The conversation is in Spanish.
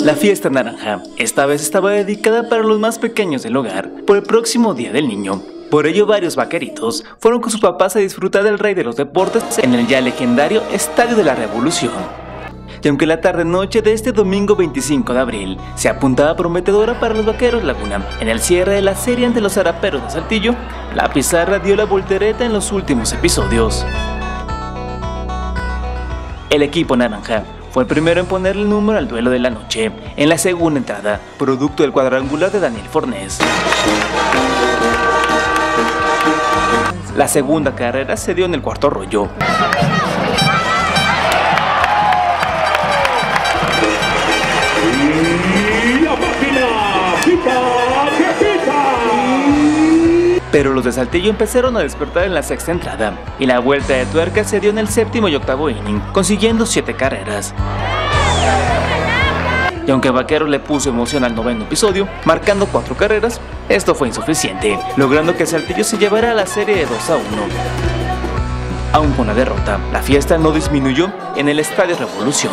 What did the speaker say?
La fiesta naranja esta vez estaba dedicada para los más pequeños del hogar por el próximo Día del Niño. Por ello varios vaqueritos fueron con sus papás a disfrutar del rey de los deportes en el ya legendario Estadio de la Revolución. Y aunque la tarde-noche de este domingo 25 de abril se apuntaba prometedora para los vaqueros Laguna, en el cierre de la serie ante los zaraperos de Saltillo, la pizarra dio la voltereta en los últimos episodios. El equipo naranja fue el primero en ponerle el número al duelo de la noche, en la segunda entrada, producto del cuadrangular de Daniel Fornés. La segunda carrera se dio en el cuarto rollo. Pero los de Saltillo empezaron a despertar en la sexta entrada y la vuelta de tuerca se dio en el séptimo y octavo inning, consiguiendo siete carreras. Y aunque Vaquero le puso emoción al noveno episodio, marcando cuatro carreras, esto fue insuficiente, logrando que Saltillo se llevara a la serie de 2 a 1. Aún con la derrota, la fiesta no disminuyó en el Estadio Revolución.